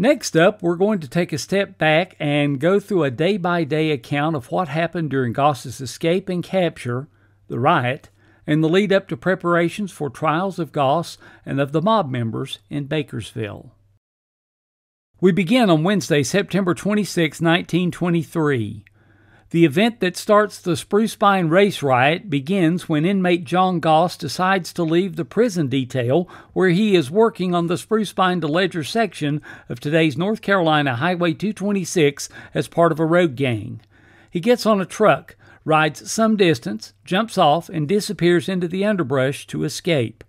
Next up, we're going to take a step back and go through a day by day account of what happened during Goss's escape and capture, the riot, and the lead up to preparations for trials of Goss and of the mob members in Bakersville. We begin on Wednesday, September 26, 1923. The event that starts the Spruce Pine race riot begins when inmate John Goss decides to leave the prison detail where he is working on the Spruce Pine to Ledger section of today's North Carolina Highway 226 as part of a road gang. He gets on a truck, rides some distance, jumps off, and disappears into the underbrush to escape.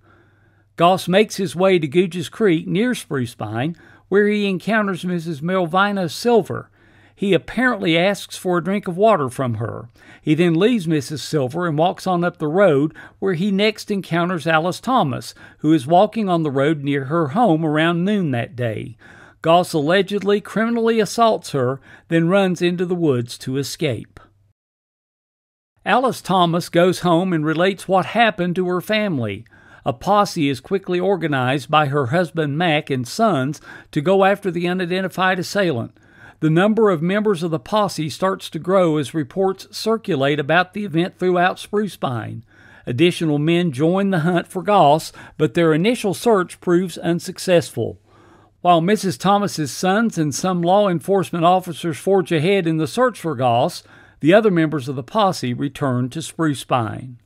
Goss makes his way to Googe's Creek near Spruce Pine, where he encounters Mrs. Melvina Silver he apparently asks for a drink of water from her. He then leaves Mrs. Silver and walks on up the road, where he next encounters Alice Thomas, who is walking on the road near her home around noon that day. Goss allegedly criminally assaults her, then runs into the woods to escape. Alice Thomas goes home and relates what happened to her family. A posse is quickly organized by her husband Mack and sons to go after the unidentified assailant. The number of members of the posse starts to grow as reports circulate about the event throughout Spruce Pine. Additional men join the hunt for Goss, but their initial search proves unsuccessful. While Mrs. Thomas's sons and some law enforcement officers forge ahead in the search for Goss, the other members of the posse return to Spruce Pine.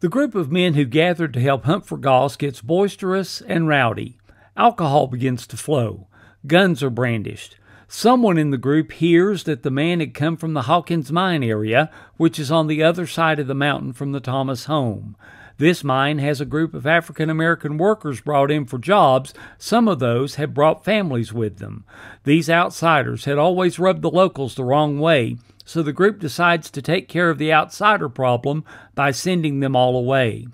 The group of men who gathered to help hunt for Goss gets boisterous and rowdy. Alcohol begins to flow. Guns are brandished. Someone in the group hears that the man had come from the Hawkins mine area, which is on the other side of the mountain from the Thomas home. This mine has a group of African American workers brought in for jobs. Some of those had brought families with them. These outsiders had always rubbed the locals the wrong way, so the group decides to take care of the outsider problem by sending them all away.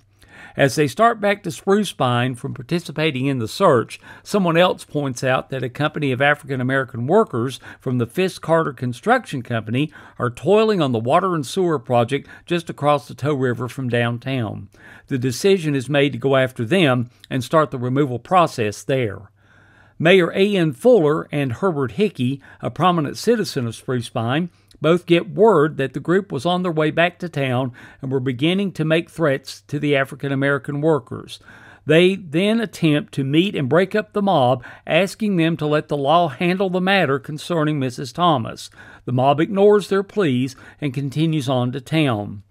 As they start back to Spruce Pine from participating in the search, someone else points out that a company of African American workers from the Fisk Carter Construction Company are toiling on the water and sewer project just across the Toe River from downtown. The decision is made to go after them and start the removal process there. Mayor A.N. Fuller and Herbert Hickey, a prominent citizen of Spruce Pine, both get word that the group was on their way back to town and were beginning to make threats to the African American workers. They then attempt to meet and break up the mob, asking them to let the law handle the matter concerning Mrs. Thomas. The mob ignores their pleas and continues on to town.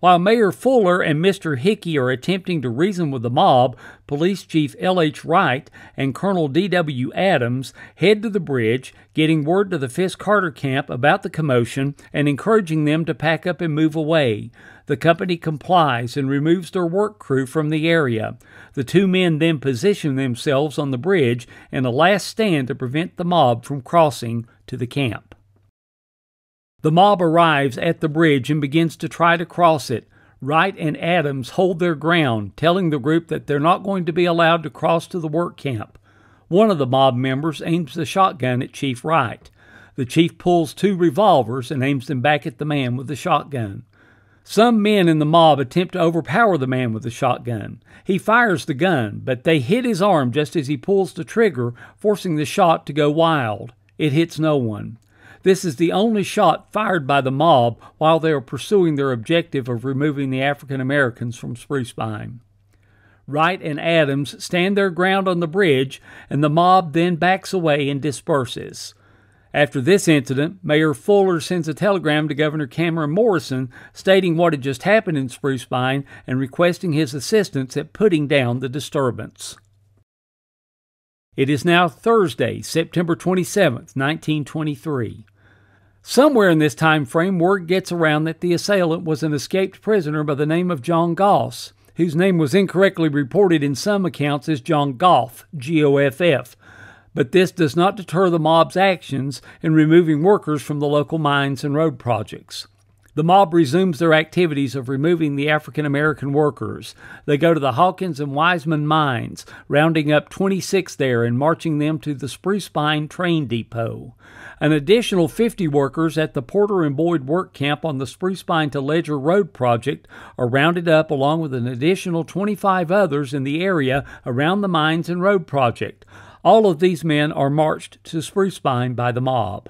While Mayor Fuller and Mr. Hickey are attempting to reason with the mob, Police Chief L.H. Wright and Colonel D.W. Adams head to the bridge, getting word to the Fisk Carter camp about the commotion and encouraging them to pack up and move away. The company complies and removes their work crew from the area. The two men then position themselves on the bridge in a last stand to prevent the mob from crossing to the camp. The mob arrives at the bridge and begins to try to cross it. Wright and Adams hold their ground, telling the group that they're not going to be allowed to cross to the work camp. One of the mob members aims a shotgun at Chief Wright. The chief pulls two revolvers and aims them back at the man with the shotgun. Some men in the mob attempt to overpower the man with the shotgun. He fires the gun, but they hit his arm just as he pulls the trigger, forcing the shot to go wild. It hits no one. This is the only shot fired by the mob while they are pursuing their objective of removing the African Americans from Spruce Pine. Wright and Adams stand their ground on the bridge, and the mob then backs away and disperses. After this incident, Mayor Fuller sends a telegram to Governor Cameron Morrison stating what had just happened in Spruce Pine and requesting his assistance at putting down the disturbance. It is now Thursday, September 27th, 1923. Somewhere in this time frame, word gets around that the assailant was an escaped prisoner by the name of John Goss, whose name was incorrectly reported in some accounts as John Goff, G O F F. But this does not deter the mob's actions in removing workers from the local mines and road projects. The mob resumes their activities of removing the African American workers. They go to the Hawkins and Wiseman mines, rounding up 26 there and marching them to the Spruce Pine train depot. An additional 50 workers at the Porter and Boyd work camp on the Spruce Pine to Ledger Road project are rounded up along with an additional 25 others in the area around the mines and road project. All of these men are marched to Spruce Pine by the mob.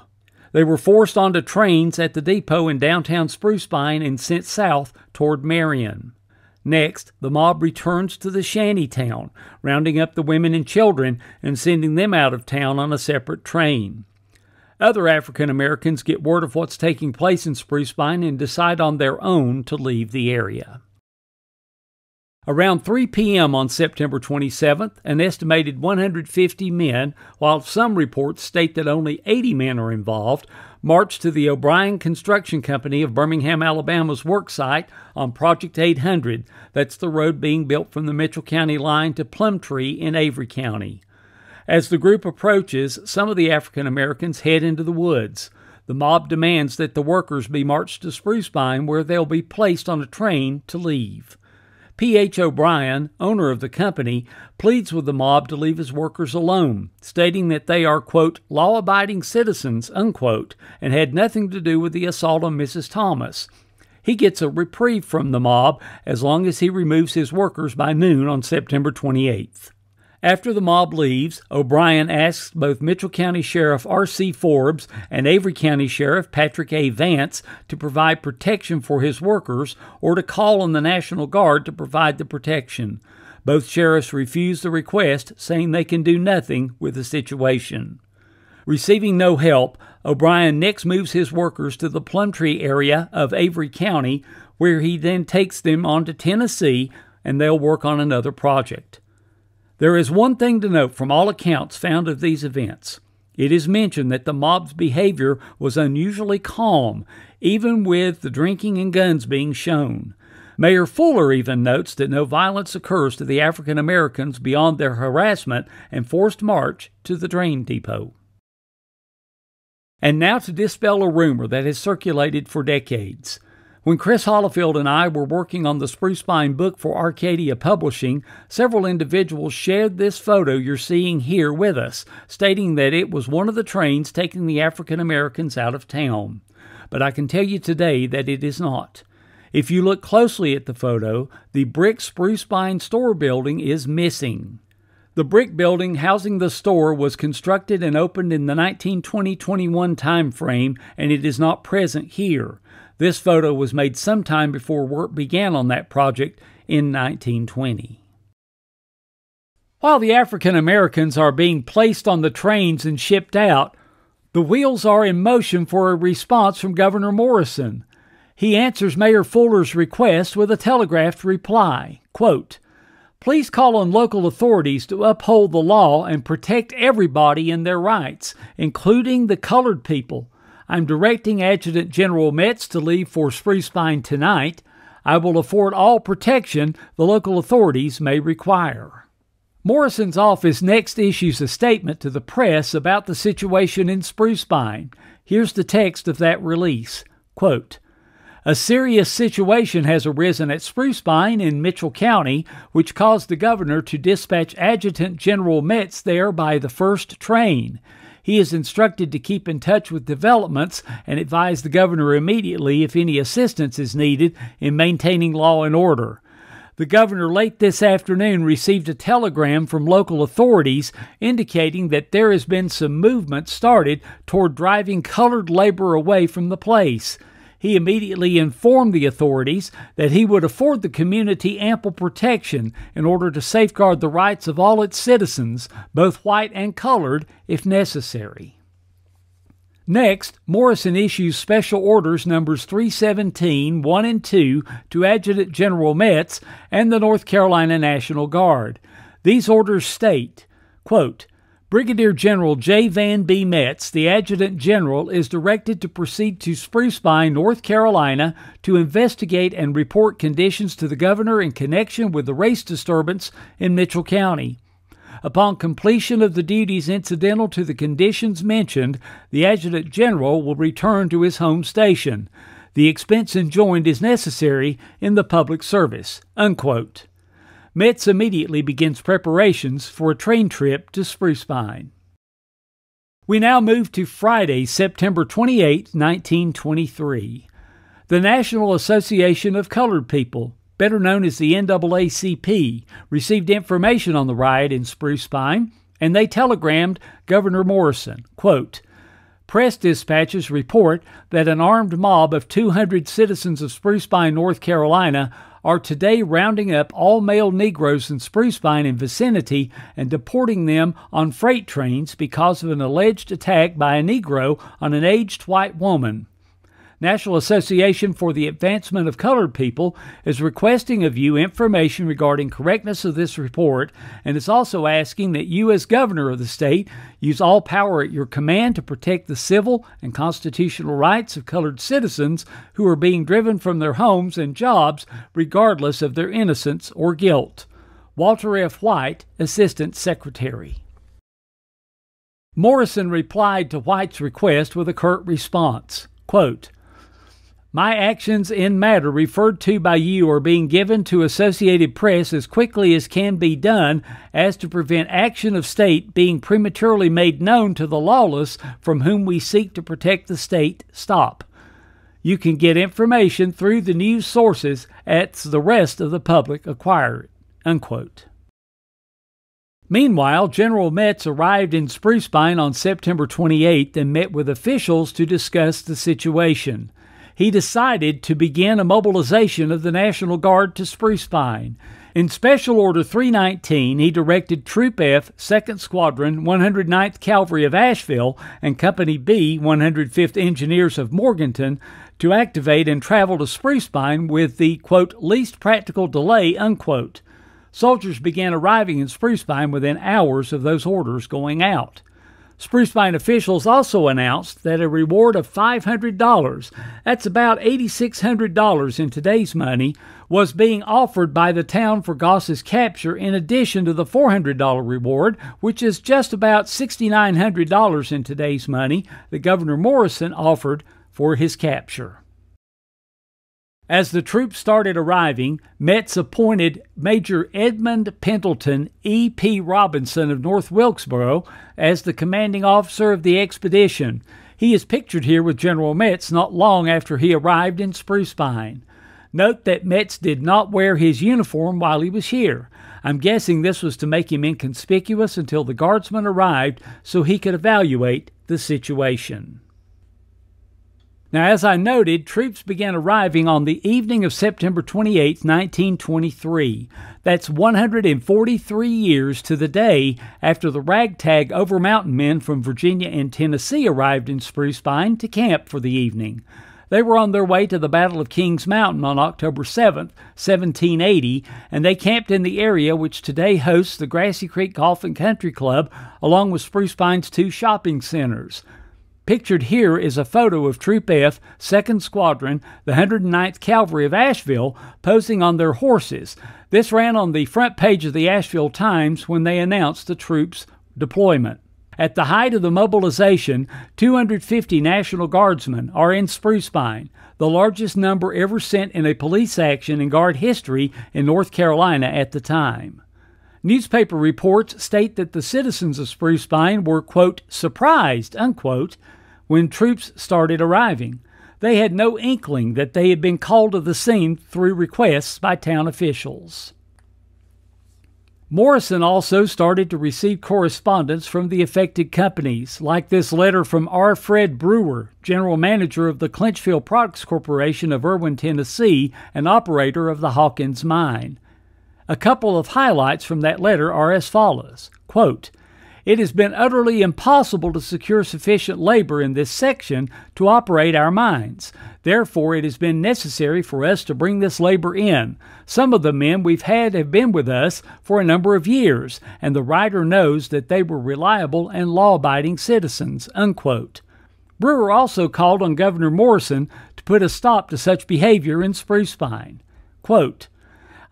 They were forced onto trains at the depot in downtown Spruce Pine and sent south toward Marion. Next, the mob returns to the shanty town, rounding up the women and children and sending them out of town on a separate train. Other African Americans get word of what's taking place in Spruce Pine and decide on their own to leave the area. Around 3 p.m. on September 27th, an estimated 150 men, while some reports state that only 80 men are involved, marched to the O'Brien Construction Company of Birmingham, Alabama's work site on Project 800. That's the road being built from the Mitchell County line to Plumtree in Avery County. As the group approaches, some of the African Americans head into the woods. The mob demands that the workers be marched to Spruce Pine, where they'll be placed on a train to leave. P.H. O'Brien, owner of the company, pleads with the mob to leave his workers alone, stating that they are, quote, law abiding citizens, unquote, and had nothing to do with the assault on Mrs. Thomas. He gets a reprieve from the mob as long as he removes his workers by noon on September 28th. After the mob leaves, O'Brien asks both Mitchell County Sheriff R.C. Forbes and Avery County Sheriff Patrick A. Vance to provide protection for his workers or to call on the National Guard to provide the protection. Both sheriffs refuse the request, saying they can do nothing with the situation. Receiving no help, O'Brien next moves his workers to the Plumtree area of Avery County, where he then takes them on to Tennessee and they'll work on another project. There is one thing to note from all accounts found of these events. It is mentioned that the mob's behavior was unusually calm, even with the drinking and guns being shown. Mayor Fuller even notes that no violence occurs to the African Americans beyond their harassment and forced march to the train depot. And now to dispel a rumor that has circulated for decades. When Chris Hollifield and I were working on the Spruce Pine book for Arcadia Publishing, several individuals shared this photo you're seeing here with us, stating that it was one of the trains taking the African Americans out of town. But I can tell you today that it is not. If you look closely at the photo, the brick Spruce Pine store building is missing. The brick building housing the store was constructed and opened in the 1920 21 time frame, and it is not present here. This photo was made sometime before work began on that project in 1920. While the African Americans are being placed on the trains and shipped out, the wheels are in motion for a response from Governor Morrison. He answers Mayor Fuller's request with a telegraphed reply quote, Please call on local authorities to uphold the law and protect everybody in their rights, including the colored people. I'm directing Adjutant General Metts to leave for Spruce Pine tonight. I will afford all protection the local authorities may require. Morrison's office next issues a statement to the press about the situation in Spruce Pine. Here's the text of that release. Quote, a serious situation has arisen at Spruce Pine in Mitchell County, which caused the governor to dispatch Adjutant General Metts there by the first train. He is instructed to keep in touch with developments and advise the governor immediately if any assistance is needed in maintaining law and order. The governor late this afternoon received a telegram from local authorities indicating that there has been some movement started toward driving colored labor away from the place he immediately informed the authorities that he would afford the community ample protection in order to safeguard the rights of all its citizens, both white and colored, if necessary. Next, Morrison issues special orders numbers 317, 1 and 2 to Adjutant General Metts and the North Carolina National Guard. These orders state, quote, Brigadier General J. Van B. Metts, the Adjutant General, is directed to proceed to Spruce Pine, North Carolina, to investigate and report conditions to the governor in connection with the race disturbance in Mitchell County. Upon completion of the duties incidental to the conditions mentioned, the Adjutant General will return to his home station. The expense enjoined is necessary in the public service. Unquote. Metts immediately begins preparations for a train trip to Spruce Pine. We now move to Friday, September 28, 1923. The National Association of Colored People, better known as the NAACP, received information on the riot in Spruce Pine and they telegrammed Governor Morrison, quote, Press dispatches report that an armed mob of 200 citizens of Spruce Pine, North Carolina, are today rounding up all male Negroes in Spruce Pine and vicinity and deporting them on freight trains because of an alleged attack by a Negro on an aged white woman. National Association for the Advancement of Colored People is requesting of you information regarding correctness of this report and is also asking that you, as governor of the state, use all power at your command to protect the civil and constitutional rights of colored citizens who are being driven from their homes and jobs regardless of their innocence or guilt. Walter F. White, Assistant Secretary. Morrison replied to White's request with a curt response. Quote, my actions in matter referred to by you are being given to Associated Press as quickly as can be done as to prevent action of state being prematurely made known to the lawless from whom we seek to protect the state. Stop. You can get information through the news sources as the rest of the public acquire it. Unquote. Meanwhile, General Metts arrived in Spruce Pine on September 28th and met with officials to discuss the situation he decided to begin a mobilization of the National Guard to Spruce Pine. In Special Order 319, he directed Troop F, 2nd Squadron, 109th Cavalry of Asheville, and Company B, 105th Engineers of Morganton, to activate and travel to Spruce Pine with the, quote, least practical delay, unquote. Soldiers began arriving in Spruce Pine within hours of those orders going out. Spruce Pine officials also announced that a reward of $500, that's about $8,600 in today's money, was being offered by the town for Goss's capture in addition to the $400 reward, which is just about $6,900 in today's money that Governor Morrison offered for his capture. As the troops started arriving, Metts appointed Major Edmund Pendleton E.P. Robinson of North Wilkesboro as the commanding officer of the expedition. He is pictured here with General Metts not long after he arrived in Spruce Pine. Note that Metts did not wear his uniform while he was here. I'm guessing this was to make him inconspicuous until the guardsmen arrived so he could evaluate the situation. Now, as I noted, troops began arriving on the evening of September 28, 1923. That's 143 years to the day after the ragtag Overmountain men from Virginia and Tennessee arrived in Spruce Pine to camp for the evening. They were on their way to the Battle of Kings Mountain on October 7, 1780, and they camped in the area which today hosts the Grassy Creek Golf and Country Club, along with Spruce Pine's two shopping centers. Pictured here is a photo of Troop F, 2nd Squadron, the 109th Cavalry of Asheville, posing on their horses. This ran on the front page of the Asheville Times when they announced the troops' deployment. At the height of the mobilization, 250 National Guardsmen are in Spruce Pine, the largest number ever sent in a police action in Guard history in North Carolina at the time. Newspaper reports state that the citizens of Spruce Pine were, quote, surprised, unquote, when troops started arriving. They had no inkling that they had been called to the scene through requests by town officials. Morrison also started to receive correspondence from the affected companies, like this letter from R. Fred Brewer, general manager of the Clinchfield Products Corporation of Erwin, Tennessee, and operator of the Hawkins mine. A couple of highlights from that letter are as follows Quote, it has been utterly impossible to secure sufficient labor in this section to operate our mines. Therefore, it has been necessary for us to bring this labor in. Some of the men we've had have been with us for a number of years, and the writer knows that they were reliable and law abiding citizens. Unquote. Brewer also called on Governor Morrison to put a stop to such behavior in Spruce Pine. Quote,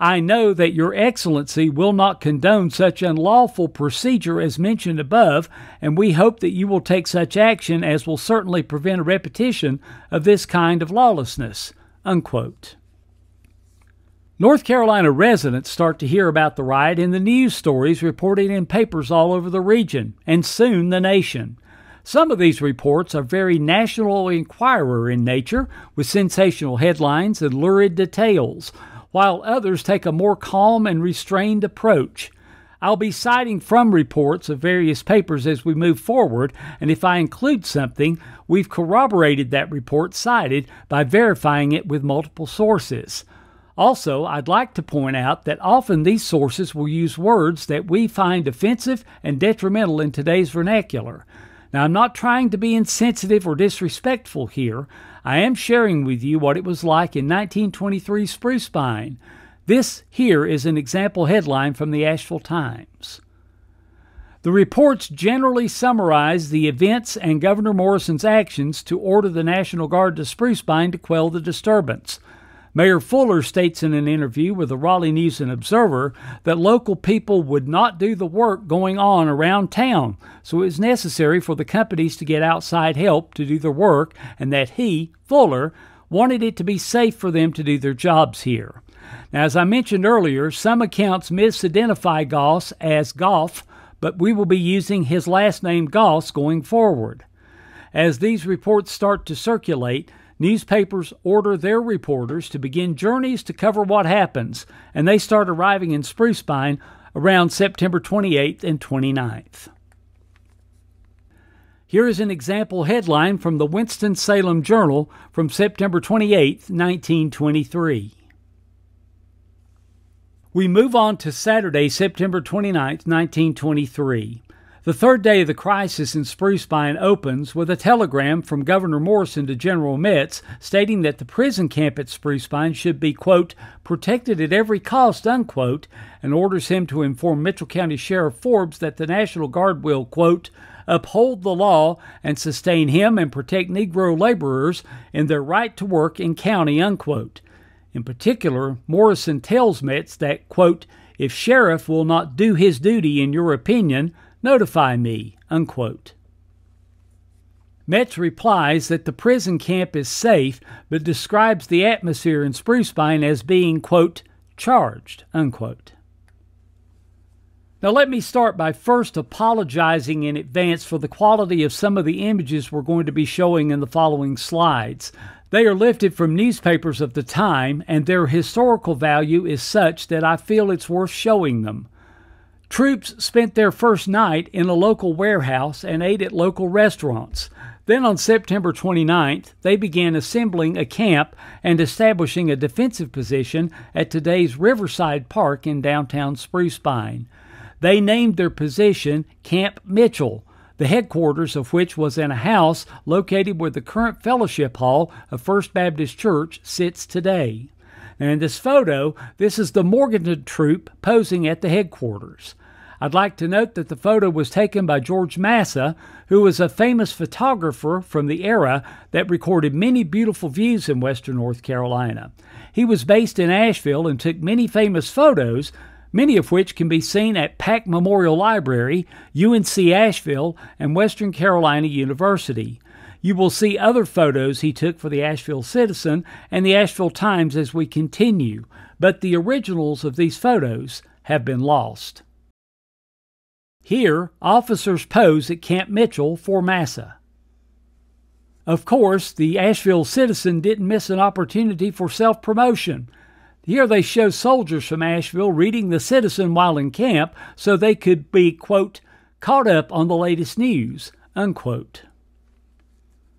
I know that Your Excellency will not condone such unlawful procedure as mentioned above, and we hope that you will take such action as will certainly prevent a repetition of this kind of lawlessness. Unquote. North Carolina residents start to hear about the riot in the news stories reported in papers all over the region, and soon the nation. Some of these reports are very National Enquirer in nature, with sensational headlines and lurid details while others take a more calm and restrained approach. I'll be citing from reports of various papers as we move forward, and if I include something, we've corroborated that report cited by verifying it with multiple sources. Also, I'd like to point out that often these sources will use words that we find offensive and detrimental in today's vernacular. Now, I'm not trying to be insensitive or disrespectful here. I am sharing with you what it was like in 1923 Spruce Pine. This here is an example headline from the Asheville Times. The reports generally summarize the events and Governor Morrison's actions to order the National Guard to Spruce Pine to quell the disturbance. Mayor Fuller states in an interview with the Raleigh News and Observer that local people would not do the work going on around town, so it was necessary for the companies to get outside help to do their work, and that he, Fuller, wanted it to be safe for them to do their jobs here. Now, as I mentioned earlier, some accounts misidentify Goss as Goff, but we will be using his last name Goss going forward. As these reports start to circulate, Newspapers order their reporters to begin journeys to cover what happens, and they start arriving in Spruce Pine around September 28th and 29th. Here is an example headline from the Winston-Salem Journal from September 28, 1923. We move on to Saturday, September 29, 1923. The third day of the crisis in Spruce Pine opens with a telegram from Governor Morrison to General Metts stating that the prison camp at Spruce Pine should be, quote, protected at every cost, unquote, and orders him to inform Mitchell County Sheriff Forbes that the National Guard will, quote, uphold the law and sustain him and protect Negro laborers in their right to work in county, unquote. In particular, Morrison tells Metts that, quote, if Sheriff will not do his duty in your opinion, Notify me. Unquote. Metts replies that the prison camp is safe, but describes the atmosphere in Spruce Pine as being, quote, charged, unquote. Now, let me start by first apologizing in advance for the quality of some of the images we're going to be showing in the following slides. They are lifted from newspapers of the time, and their historical value is such that I feel it's worth showing them. Troops spent their first night in a local warehouse and ate at local restaurants. Then on September 29th, they began assembling a camp and establishing a defensive position at today's Riverside Park in downtown Spruce Pine. They named their position Camp Mitchell, the headquarters of which was in a house located where the current fellowship hall of First Baptist Church sits today. And in this photo, this is the Morganton troop posing at the headquarters. I'd like to note that the photo was taken by George Masa, who was a famous photographer from the era that recorded many beautiful views in western North Carolina. He was based in Asheville and took many famous photos, many of which can be seen at Pack Memorial Library, UNC Asheville, and Western Carolina University. You will see other photos he took for the Asheville Citizen and the Asheville Times as we continue, but the originals of these photos have been lost. Here, officers pose at Camp Mitchell for Masa. Of course, the Asheville Citizen didn't miss an opportunity for self promotion. Here they show soldiers from Asheville reading the Citizen while in camp so they could be, quote, caught up on the latest news, unquote.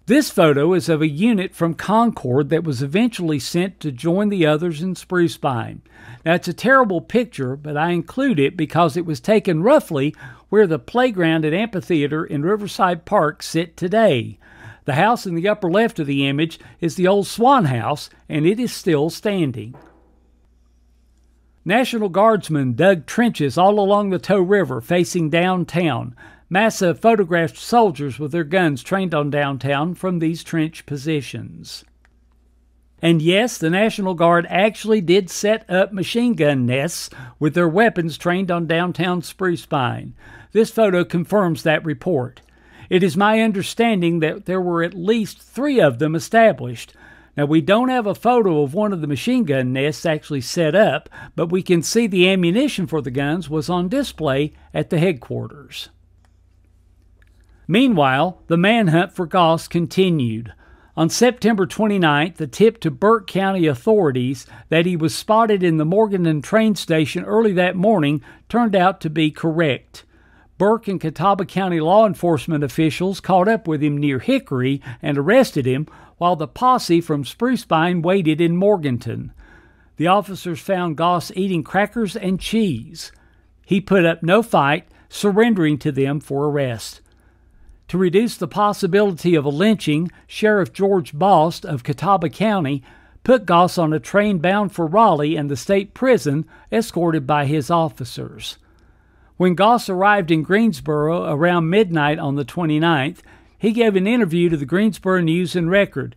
This photo is of a unit from Concord that was eventually sent to join the others in Spruce Pine. It's a terrible picture, but I include it because it was taken roughly where the playground and amphitheater in Riverside Park sit today. The house in the upper left of the image is the old Swan House, and it is still standing. National Guardsmen dug trenches all along the Toe River facing downtown. Masa photographed soldiers with their guns trained on downtown from these trench positions. And yes, the National Guard actually did set up machine gun nests with their weapons trained on downtown Spruce Pine. This photo confirms that report. It is my understanding that there were at least three of them established. Now, we don't have a photo of one of the machine gun nests actually set up, but we can see the ammunition for the guns was on display at the headquarters. Meanwhile, the manhunt for Goss continued. On September 29th, the tip to Burke County authorities that he was spotted in the Morganton train station early that morning turned out to be correct. Burke and Catawba County law enforcement officials caught up with him near Hickory and arrested him, while the posse from Spruce Pine waited in Morganton. The officers found Goss eating crackers and cheese. He put up no fight, surrendering to them for arrest. To reduce the possibility of a lynching, Sheriff George Bost of Catawba County put Goss on a train bound for Raleigh and the state prison, escorted by his officers. When Goss arrived in Greensboro around midnight on the 29th, he gave an interview to the Greensboro News and Record.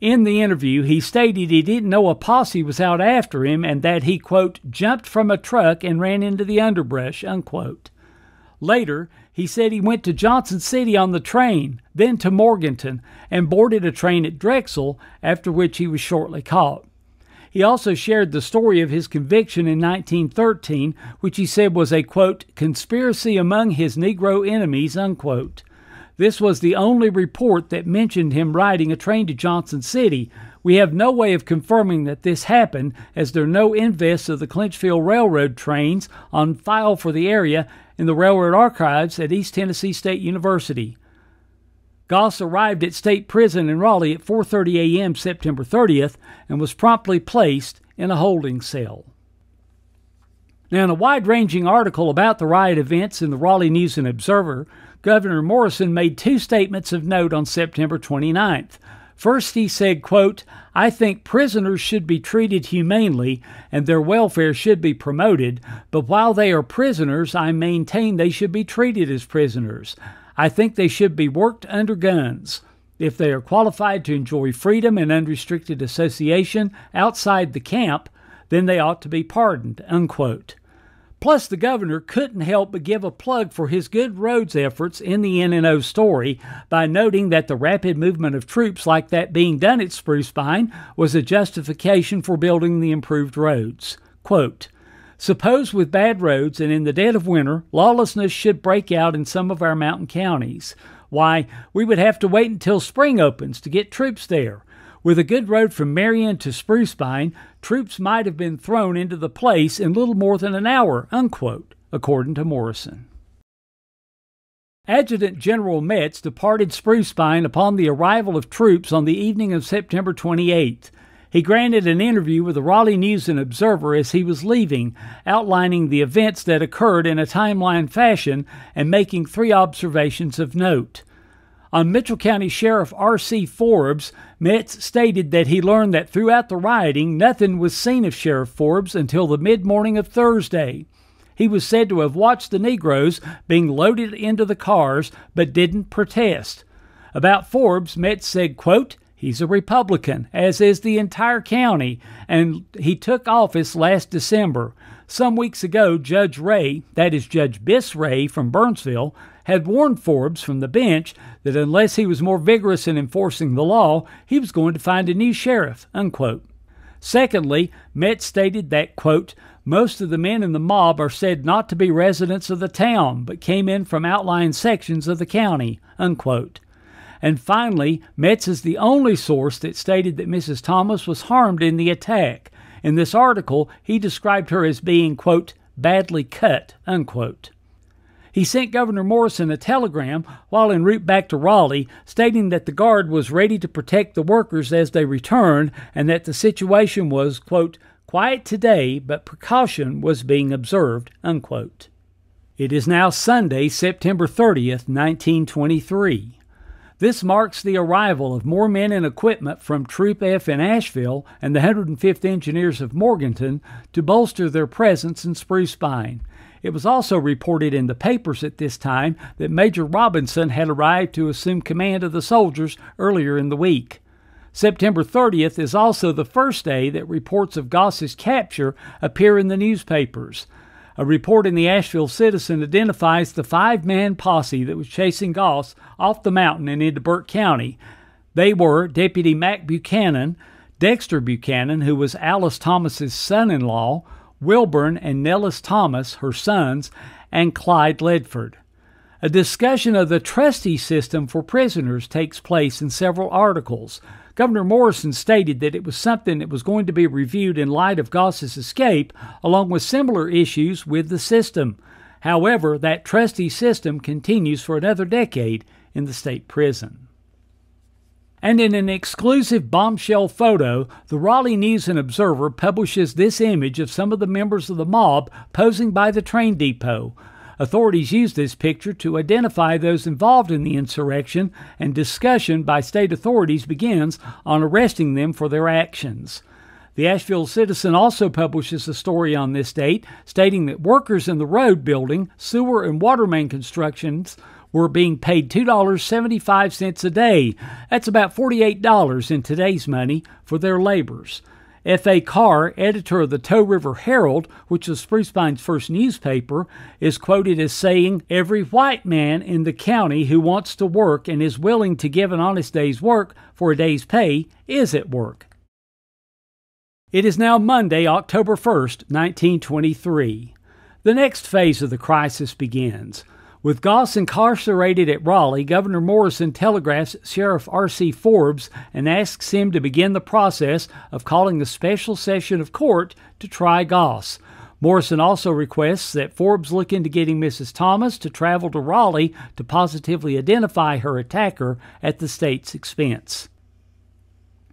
In the interview, he stated he didn't know a posse was out after him and that he, quote, jumped from a truck and ran into the underbrush, unquote. Later, he said he went to Johnson City on the train, then to Morganton, and boarded a train at Drexel, after which he was shortly caught. He also shared the story of his conviction in 1913, which he said was a, quote, conspiracy among his Negro enemies, unquote. This was the only report that mentioned him riding a train to Johnson City. We have no way of confirming that this happened, as there are no invests of the Clinchfield Railroad trains on file for the area in the railroad archives at East Tennessee State University. Goss arrived at state prison in Raleigh at 4:30 a.m. September 30th and was promptly placed in a holding cell. Now, in a wide-ranging article about the riot events in the Raleigh News and Observer, Governor Morrison made two statements of note on September 29th. First, he said, quote, I think prisoners should be treated humanely and their welfare should be promoted, but while they are prisoners, I maintain they should be treated as prisoners. I think they should be worked under guns. If they are qualified to enjoy freedom and unrestricted association outside the camp, then they ought to be pardoned. Unquote. Plus, the governor couldn't help but give a plug for his good roads efforts in the N&O story by noting that the rapid movement of troops like that being done at Spruce Pine was a justification for building the improved roads. Quote, Suppose with bad roads and in the dead of winter, lawlessness should break out in some of our mountain counties. Why, we would have to wait until spring opens to get troops there. With a good road from Marion to Spruce Pine, troops might have been thrown into the place in little more than an hour, unquote, according to Morrison. Adjutant General Metts departed Spruce Pine upon the arrival of troops on the evening of September 28th. He granted an interview with the Raleigh News and Observer as he was leaving, outlining the events that occurred in a timeline fashion and making three observations of note. On Mitchell County Sheriff R.C. Forbes, Metts stated that he learned that throughout the rioting, nothing was seen of Sheriff Forbes until the mid morning of Thursday. He was said to have watched the Negroes being loaded into the cars, but didn't protest. About Forbes, Metts said, quote, He's a Republican, as is the entire county, and he took office last December. Some weeks ago, Judge Ray, that is Judge Biss Ray from Burnsville, had warned Forbes from the bench that unless he was more vigorous in enforcing the law, he was going to find a new sheriff. Unquote. Secondly, Metts stated that, quote, most of the men in the mob are said not to be residents of the town, but came in from outlying sections of the county. Unquote. And finally, Metts is the only source that stated that Mrs. Thomas was harmed in the attack. In this article, he described her as being, quote, badly cut, unquote. He sent Governor Morrison a telegram while en route back to Raleigh, stating that the Guard was ready to protect the workers as they returned and that the situation was, quote, quiet today, but precaution was being observed, unquote. It is now Sunday, September 30th, 1923. This marks the arrival of more men and equipment from Troop F in Asheville and the 105th Engineers of Morganton to bolster their presence in Spruce Pine. It was also reported in the papers at this time that Major Robinson had arrived to assume command of the soldiers earlier in the week. September 30th is also the first day that reports of Goss's capture appear in the newspapers. A report in the Asheville Citizen identifies the five man posse that was chasing Goss off the mountain and into Burke County. They were Deputy Mac Buchanan, Dexter Buchanan, who was Alice Thomas's son in law, Wilburn and Nellis Thomas, her sons, and Clyde Ledford. A discussion of the trustee system for prisoners takes place in several articles. Governor Morrison stated that it was something that was going to be reviewed in light of Goss's escape, along with similar issues with the system. However, that trustee system continues for another decade in the state prison. And in an exclusive bombshell photo, the Raleigh News and Observer publishes this image of some of the members of the mob posing by the train depot. Authorities used this picture to identify those involved in the insurrection, and discussion by state authorities begins on arresting them for their actions. The Asheville Citizen also publishes a story on this date stating that workers in the road building, sewer, and water main constructions were being paid $2.75 a day. That's about $48 in today's money for their labors. F.A. Carr, editor of the Toe River Herald, which was Spruce Pine's first newspaper, is quoted as saying, Every white man in the county who wants to work and is willing to give an honest day's work for a day's pay is at work. It is now Monday, October 1st, 1923. The next phase of the crisis begins. With Goss incarcerated at Raleigh, Governor Morrison telegraphs Sheriff R.C. Forbes and asks him to begin the process of calling a special session of court to try Goss. Morrison also requests that Forbes look into getting Mrs. Thomas to travel to Raleigh to positively identify her attacker at the state's expense.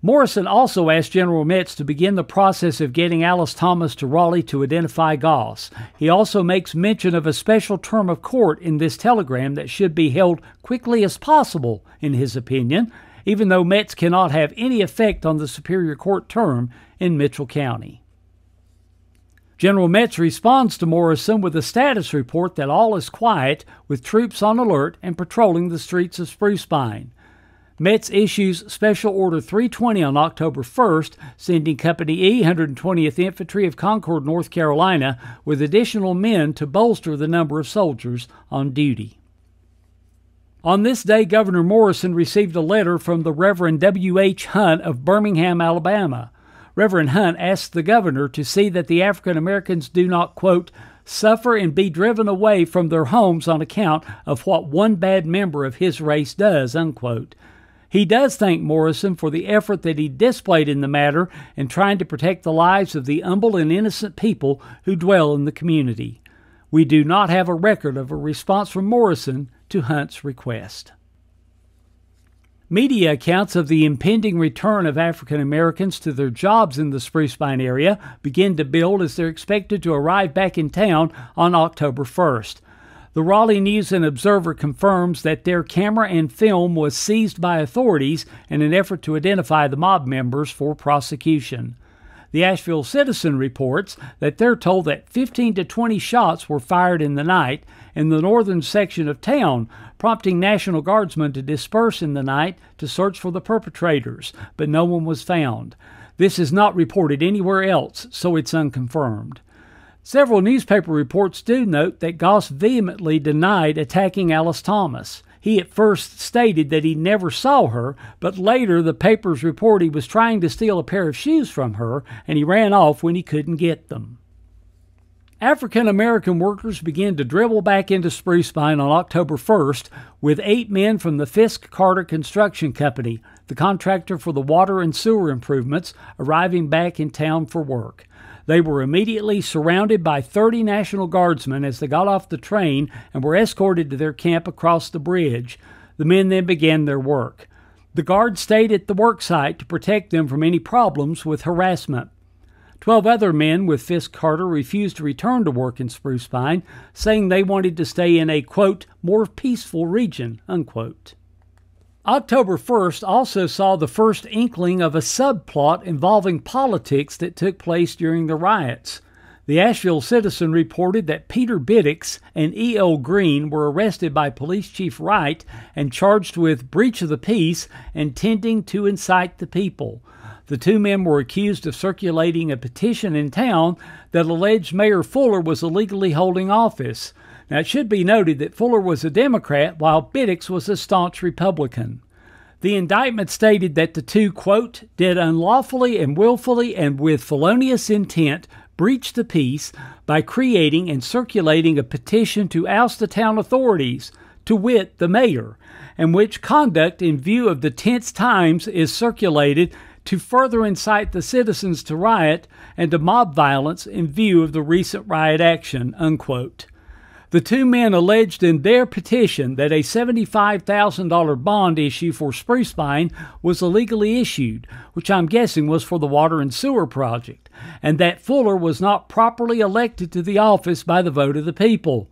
Morrison also asked General Metts to begin the process of getting Alice Thomas to Raleigh to identify Goss. He also makes mention of a special term of court in this telegram that should be held quickly as possible, in his opinion, even though Metts cannot have any effect on the Superior Court term in Mitchell County. General Metts responds to Morrison with a status report that all is quiet, with troops on alert and patrolling the streets of Spruce Pine. Metts issues Special Order 320 on October 1st, sending Company E, 120th Infantry of Concord, North Carolina, with additional men to bolster the number of soldiers on duty. On this day, Governor Morrison received a letter from the Reverend W. H. Hunt of Birmingham, Alabama. Reverend Hunt asked the governor to see that the African Americans do not, quote, suffer and be driven away from their homes on account of what one bad member of his race does, unquote. He does thank Morrison for the effort that he displayed in the matter in trying to protect the lives of the humble and innocent people who dwell in the community. We do not have a record of a response from Morrison to Hunt's request. Media accounts of the impending return of African Americans to their jobs in the Spruce Pine area begin to build as they're expected to arrive back in town on October 1st. The Raleigh News and Observer confirms that their camera and film was seized by authorities in an effort to identify the mob members for prosecution. The Asheville Citizen reports that they're told that 15 to 20 shots were fired in the night in the northern section of town, prompting National Guardsmen to disperse in the night to search for the perpetrators, but no one was found. This is not reported anywhere else, so it's unconfirmed. Several newspaper reports do note that Goss vehemently denied attacking Alice Thomas. He at first stated that he never saw her, but later the papers report he was trying to steal a pair of shoes from her and he ran off when he couldn't get them. African American workers began to dribble back into Spruce Pine on October 1st with eight men from the Fisk Carter Construction Company, the contractor for the water and sewer improvements, arriving back in town for work. They were immediately surrounded by 30 National Guardsmen as they got off the train and were escorted to their camp across the bridge. The men then began their work. The guards stayed at the work site to protect them from any problems with harassment. Twelve other men with Fisk Carter refused to return to work in Spruce Pine, saying they wanted to stay in a, quote, more peaceful region, unquote. October 1st also saw the first inkling of a subplot involving politics that took place during the riots. The Asheville Citizen reported that Peter Biddix and E.O. Green were arrested by Police Chief Wright and charged with breach of the peace and tending to incite the people. The two men were accused of circulating a petition in town that alleged Mayor Fuller was illegally holding office. Now, it should be noted that Fuller was a Democrat while Biddix was a staunch Republican. The indictment stated that the two, quote, did unlawfully and willfully and with felonious intent breach the peace by creating and circulating a petition to oust the town authorities, to wit, the mayor, and which conduct in view of the tense times is circulated to further incite the citizens to riot and to mob violence in view of the recent riot action. Unquote. The two men alleged in their petition that a $75,000 bond issue for Spruce Pine was illegally issued, which I'm guessing was for the water and sewer project, and that Fuller was not properly elected to the office by the vote of the people.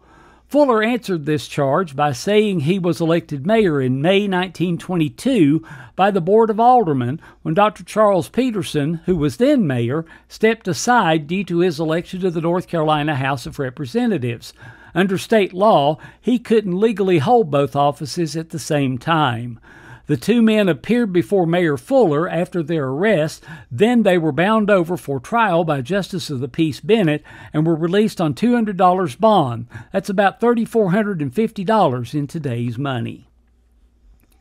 Fuller answered this charge by saying he was elected mayor in May 1922 by the Board of Aldermen when Dr. Charles Peterson, who was then mayor, stepped aside due to his election to the North Carolina House of Representatives. Under state law, he couldn't legally hold both offices at the same time. The two men appeared before Mayor Fuller after their arrest. Then they were bound over for trial by Justice of the Peace Bennett and were released on $200 bond. That's about $3,450 in today's money.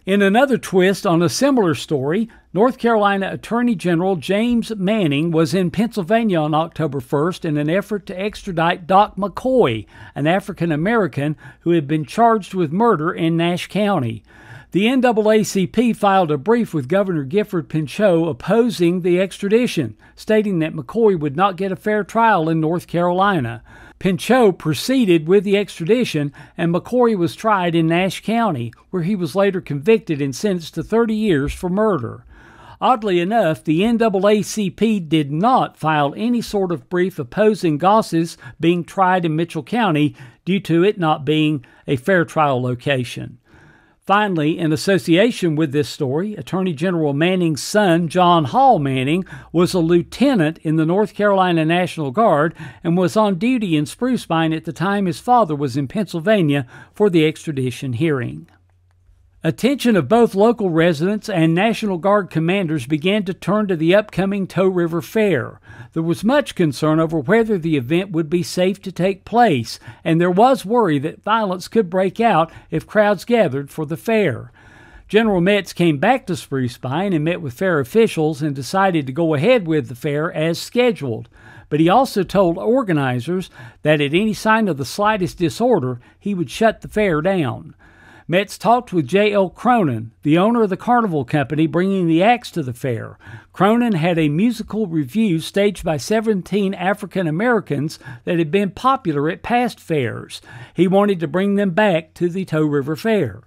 In another twist on a similar story, North Carolina Attorney General James Manning was in Pennsylvania on October 1st in an effort to extradite Doc McCoy, an African American who had been charged with murder in Nash County. The NAACP filed a brief with Governor Gifford Pinchot opposing the extradition, stating that McCoy would not get a fair trial in North Carolina. Pinchot proceeded with the extradition, and McCoy was tried in Nash County, where he was later convicted and sentenced to 30 years for murder. Oddly enough, the NAACP did not file any sort of brief opposing Goss's being tried in Mitchell County due to it not being a fair trial location. Finally, in association with this story, Attorney General Manning's son, John Hall Manning, was a lieutenant in the North Carolina National Guard and was on duty in Spruce Pine at the time his father was in Pennsylvania for the extradition hearing. Attention of both local residents and National Guard commanders began to turn to the upcoming Toe River Fair. There was much concern over whether the event would be safe to take place, and there was worry that violence could break out if crowds gathered for the fair. General Metts came back to Spruce Pine and met with fair officials and decided to go ahead with the fair as scheduled. But he also told organizers that at any sign of the slightest disorder, he would shut the fair down. Metts talked with J.L. Cronin, the owner of the Carnival Company, bringing the acts to the fair. Cronin had a musical revue staged by 17 African Americans that had been popular at past fairs. He wanted to bring them back to the Toe River Fair.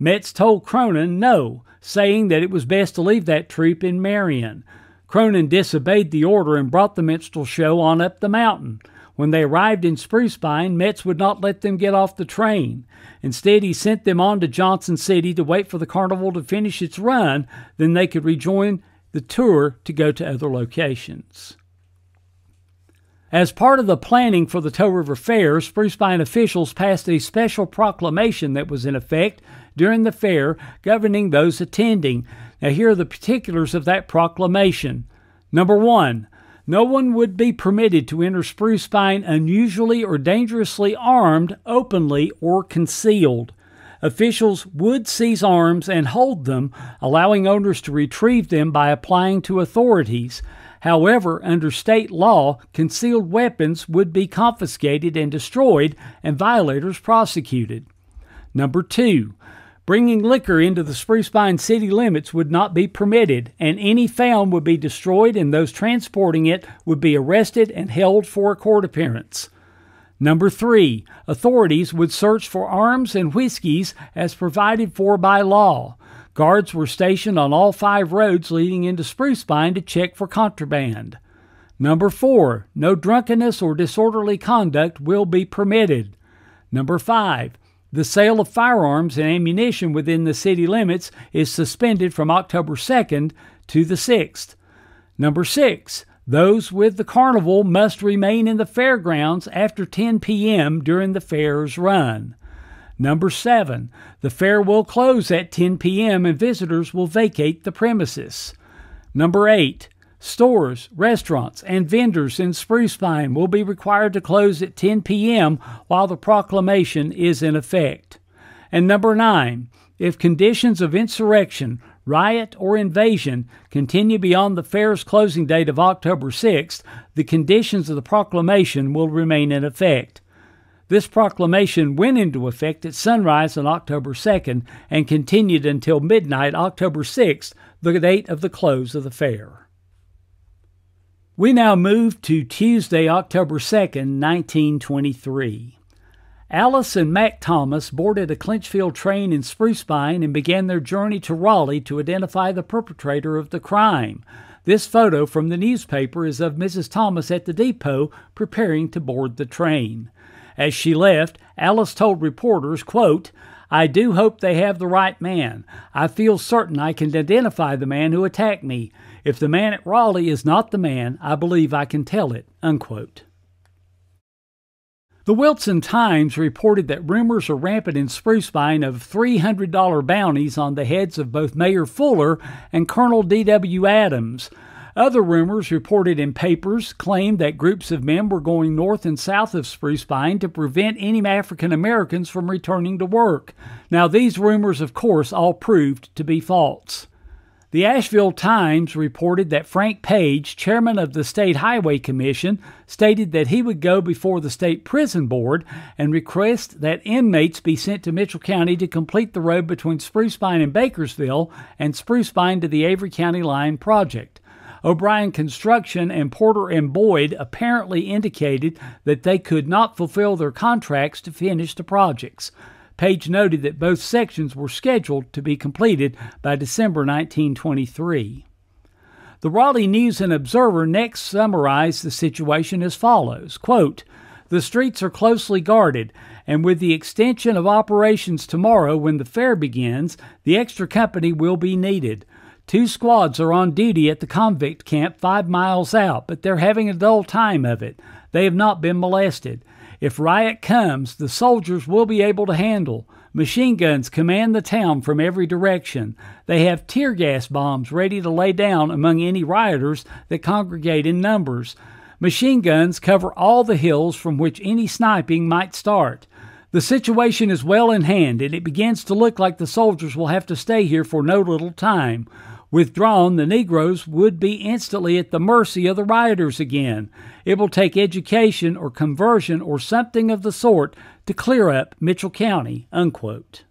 Metts told Cronin no, saying that it was best to leave that troupe in Marion. Cronin disobeyed the order and brought the minstrel show on up the mountain. When they arrived in Spruce Pine, Metts would not let them get off the train. Instead, he sent them on to Johnson City to wait for the carnival to finish its run, then they could rejoin the tour to go to other locations. As part of the planning for the Toe River Fair, Spruce Pine officials passed a special proclamation that was in effect during the fair governing those attending. Now, here are the particulars of that proclamation. Number one, no one would be permitted to enter Spruce Pine unusually or dangerously armed, openly, or concealed. Officials would seize arms and hold them, allowing owners to retrieve them by applying to authorities. However, under state law, concealed weapons would be confiscated and destroyed, and violators prosecuted. Number two, Bringing liquor into the Spruce Pine city limits would not be permitted, and any found would be destroyed, and those transporting it would be arrested and held for a court appearance. Number three, authorities would search for arms and whiskeys as provided for by law. Guards were stationed on all five roads leading into Spruce Pine to check for contraband. Number four, no drunkenness or disorderly conduct will be permitted. Number five, the sale of firearms and ammunition within the city limits is suspended from October 2nd to the 6th. Number 6. Those with the carnival must remain in the fairgrounds after 10 p.m. during the fair's run. Number 7. The fair will close at 10 p.m. and visitors will vacate the premises. Number 8. Stores, restaurants, and vendors in Spruce Pine will be required to close at 10 p.m. while the proclamation is in effect. And number nine, if conditions of insurrection, riot, or invasion continue beyond the fair's closing date of October 6th, the conditions of the proclamation will remain in effect. This proclamation went into effect at sunrise on October 2nd and continued until midnight October 6th, the date of the close of the fair. We now move to Tuesday, October 2nd, 1923. Alice and Mack Thomas boarded a Clinchfield train in Spruce Pine and began their journey to Raleigh to identify the perpetrator of the crime. This photo from the newspaper is of Mrs. Thomas at the depot preparing to board the train. As she left, Alice told reporters, quote, I do hope they have the right man. I feel certain I can identify the man who attacked me. If the man at Raleigh is not the man, I believe I can tell it. Unquote. The Wilson Times reported that rumors are rampant in Spruce Pine of $300 bounties on the heads of both Mayor Fuller and Colonel D.W. Adams. Other rumors reported in papers claimed that groups of men were going north and south of Spruce Pine to prevent any African Americans from returning to work. Now, these rumors, of course, all proved to be false. The Asheville Times reported that Frank Page, chairman of the State Highway Commission, stated that he would go before the State Prison Board and request that inmates be sent to Mitchell County to complete the road between Spruce Pine and Bakersville and Spruce Pine to the Avery County Line project. O'Brien Construction and Porter and Boyd apparently indicated that they could not fulfill their contracts to finish the projects. Page noted that both sections were scheduled to be completed by December 1923. The Raleigh News and Observer next summarized the situation as follows quote, The streets are closely guarded, and with the extension of operations tomorrow when the fair begins, the extra company will be needed. Two squads are on duty at the convict camp five miles out, but they're having a dull time of it. They have not been molested. If riot comes, the soldiers will be able to handle. Machine guns command the town from every direction. They have tear gas bombs ready to lay down among any rioters that congregate in numbers. Machine guns cover all the hills from which any sniping might start. The situation is well in hand, and it begins to look like the soldiers will have to stay here for no little time. Withdrawn, the Negroes would be instantly at the mercy of the rioters again. It will take education or conversion or something of the sort to clear up Mitchell County. Unquote.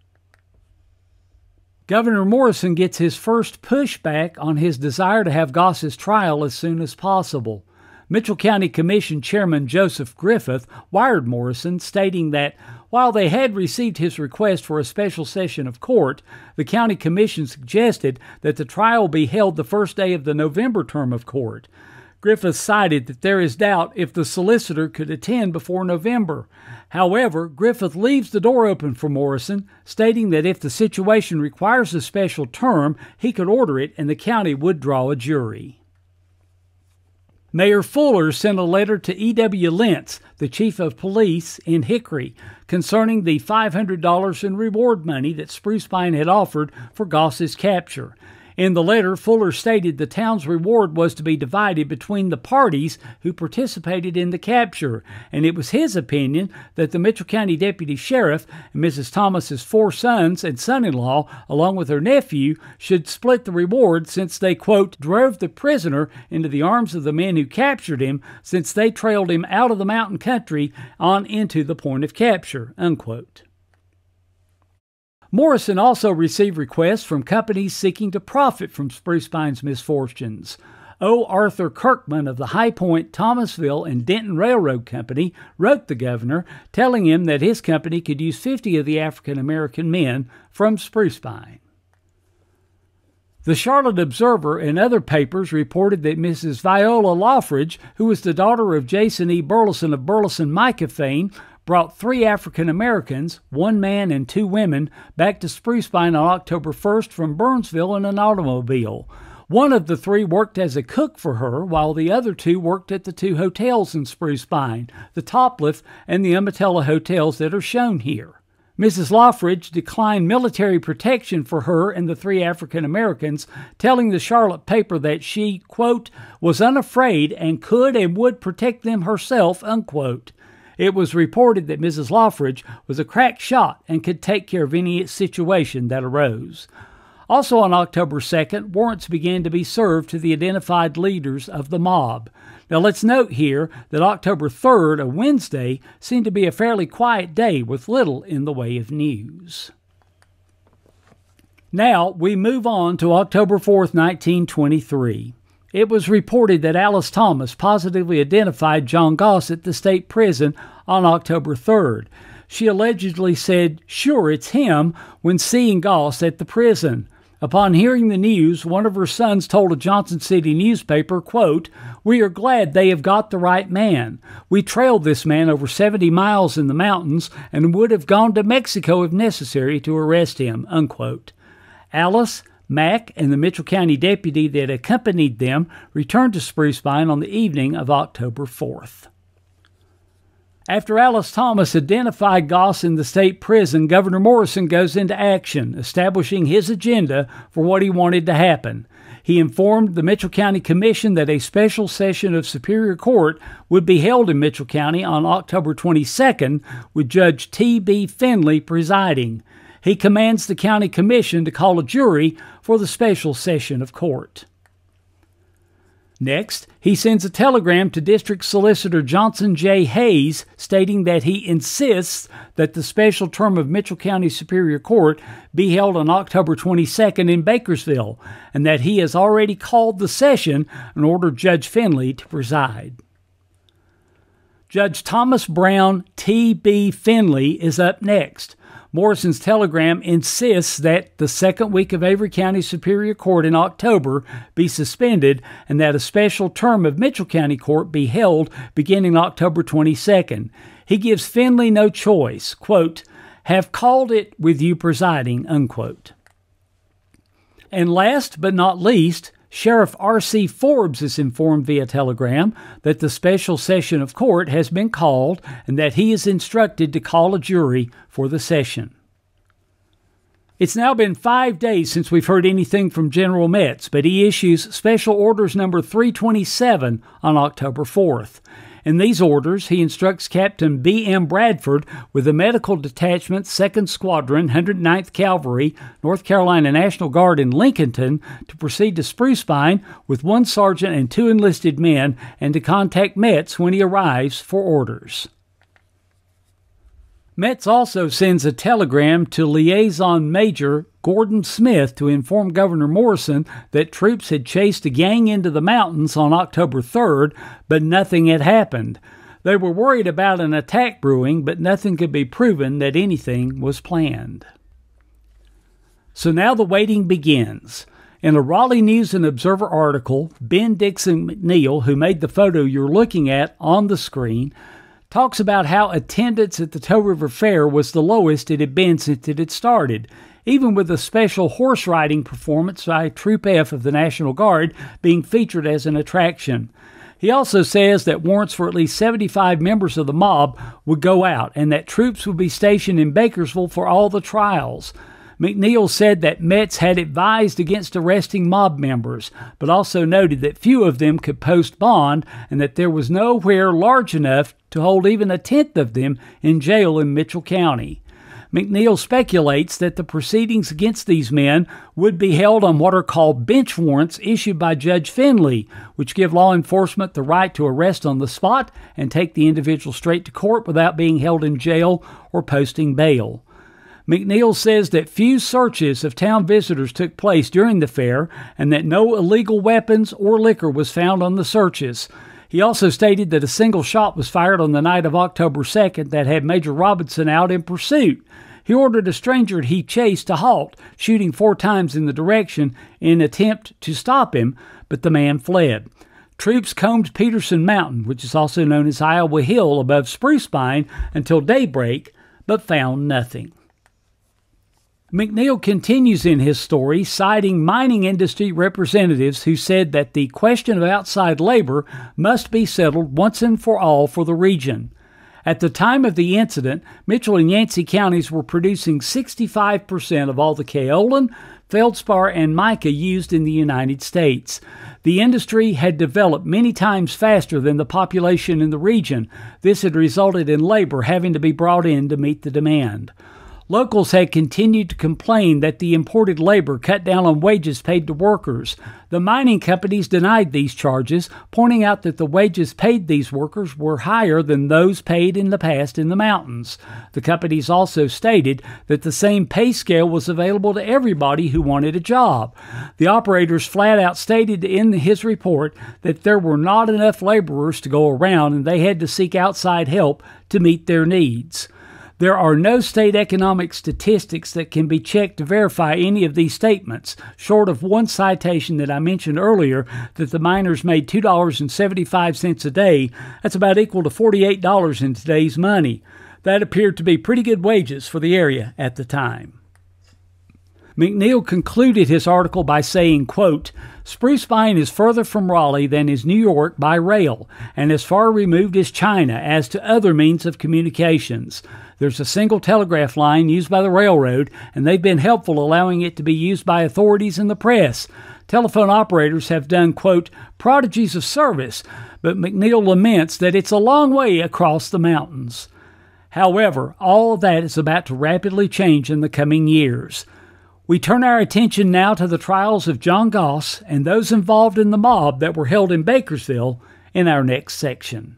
Governor Morrison gets his first pushback on his desire to have Goss's trial as soon as possible. Mitchell County Commission Chairman Joseph Griffith wired Morrison, stating that while they had received his request for a special session of court, the county commission suggested that the trial be held the first day of the November term of court. Griffith cited that there is doubt if the solicitor could attend before November. However, Griffith leaves the door open for Morrison, stating that if the situation requires a special term, he could order it and the county would draw a jury. Mayor Fuller sent a letter to E.W. Lentz, the chief of police in Hickory, concerning the $500 in reward money that Spruce Pine had offered for Goss's capture. In the letter, Fuller stated the town's reward was to be divided between the parties who participated in the capture, and it was his opinion that the Mitchell County Deputy Sheriff and Mrs. Thomas's four sons and son-in-law, along with her nephew, should split the reward since they, quote, drove the prisoner into the arms of the men who captured him since they trailed him out of the mountain country on into the point of capture, unquote. Morrison also received requests from companies seeking to profit from Spruce Pine's misfortunes. O. Arthur Kirkman of the High Point, Thomasville, and Denton Railroad Company wrote the governor telling him that his company could use 50 of the African American men from Spruce Pine. The Charlotte Observer and other papers reported that Mrs. Viola Lawfridge, who was the daughter of Jason E. Burleson of Burleson Mica fame, brought three African Americans, one man and two women, back to Spruce Pine on October 1st from Burnsville in an automobile. One of the three worked as a cook for her, while the other two worked at the two hotels in Spruce Pine, the Topliff and the Umatilla hotels that are shown here. Mrs. Loffridge declined military protection for her and the three African Americans, telling the Charlotte paper that she, quote, was unafraid and could and would protect them herself, unquote. It was reported that Mrs. Loffridge was a crack shot and could take care of any situation that arose. Also on October 2nd, warrants began to be served to the identified leaders of the mob. Now let's note here that October 3rd, a Wednesday, seemed to be a fairly quiet day with little in the way of news. Now we move on to October 4th, 1923. It was reported that Alice Thomas positively identified John Goss at the state prison on October 3rd. She allegedly said, Sure, it's him, when seeing Goss at the prison. Upon hearing the news, one of her sons told a Johnson City newspaper, quote, We are glad they have got the right man. We trailed this man over 70 miles in the mountains and would have gone to Mexico if necessary to arrest him, unquote. Alice, Mack, and the Mitchell County deputy that accompanied them returned to Spruce Pine on the evening of October 4th. After Alice Thomas identified Goss in the state prison, Governor Morrison goes into action, establishing his agenda for what he wanted to happen. He informed the Mitchell County Commission that a special session of Superior Court would be held in Mitchell County on October 22nd, with Judge T.B. Finley presiding. He commands the County Commission to call a jury for the special session of court. Next, he sends a telegram to District Solicitor Johnson J. Hayes stating that he insists that the special term of Mitchell County Superior Court be held on October 22nd in Bakersville and that he has already called the session and ordered Judge Finley to preside. Judge Thomas Brown T.B. Finley is up next. Morrison's telegram insists that the second week of Avery County Superior Court in October be suspended and that a special term of Mitchell County Court be held beginning October 22nd. He gives Finley no choice, quote, have called it with you presiding, unquote. And last but not least, Sheriff R.C. Forbes is informed via telegram that the special session of court has been called and that he is instructed to call a jury for the session. It's now been five days since we've heard anything from General Metts, but he issues Special Orders number 327 on October 4th. In these orders, he instructs Captain B. M. Bradford with the Medical Detachment, 2nd Squadron, 109th Cavalry, North Carolina National Guard in Lincolnton to proceed to Spruce Pine with one sergeant and two enlisted men and to contact Metts when he arrives for orders. Metts also sends a telegram to Liaison Major Gordon Smith to inform Governor Morrison that troops had chased a gang into the mountains on October 3rd, but nothing had happened. They were worried about an attack brewing, but nothing could be proven that anything was planned. So now the waiting begins. In a Raleigh News and Observer article, Ben Dixon MacNeill, who made the photo you're looking at on the screen, talks about how attendance at the Toe River Fair was the lowest it had been since it had started, even with a special horse riding performance by Troop F of the National Guard being featured as an attraction. He also says that warrants for at least 75 members of the mob would go out and that troops would be stationed in Bakersville for all the trials. MacNeill said that Metts had advised against arresting mob members, but also noted that few of them could post bond and that there was nowhere large enough to hold even a tenth of them in jail in Mitchell County. MacNeill speculates that the proceedings against these men would be held on what are called bench warrants issued by Judge Finley, which give law enforcement the right to arrest on the spot and take the individual straight to court without being held in jail or posting bail. MacNeill says that few searches of town visitors took place during the fair and that no illegal weapons or liquor was found on the searches. He also stated that a single shot was fired on the night of October 2nd that had Major Robinson out in pursuit. He ordered a stranger he chased to halt, shooting four times in the direction in attempt to stop him, but the man fled. Troops combed Peterson Mountain, which is also known as Iowa Hill, above Spruce Pine until daybreak, but found nothing. MacNeill continues in his story, citing mining industry representatives who said that the question of outside labor must be settled once and for all for the region. At the time of the incident, Mitchell and Yancey counties were producing 65% of all the kaolin, feldspar, and mica used in the United States. The industry had developed many times faster than the population in the region. This had resulted in labor having to be brought in to meet the demand. Locals had continued to complain that the imported labor cut down on wages paid to workers. The mining companies denied these charges, pointing out that the wages paid these workers were higher than those paid in the past in the mountains. The companies also stated that the same pay scale was available to everybody who wanted a job. The operators flat out stated in his report that there were not enough laborers to go around and they had to seek outside help to meet their needs. There are no state economic statistics that can be checked to verify any of these statements, short of one citation that I mentioned earlier that the miners made $2.75 a day. That's about equal to $48 in today's money. That appeared to be pretty good wages for the area at the time. MacNeill concluded his article by saying, quote, Spruce Pine is further from Raleigh than is New York by rail, and as far removed as China as to other means of communications. There's a single telegraph line used by the railroad, and they've been helpful allowing it to be used by authorities and the press. Telephone operators have done, quote, prodigies of service, but MacNeill laments that it's a long way across the mountains. However, all of that is about to rapidly change in the coming years. We turn our attention now to the trials of John Goss and those involved in the mob that were held in Bakersville in our next section.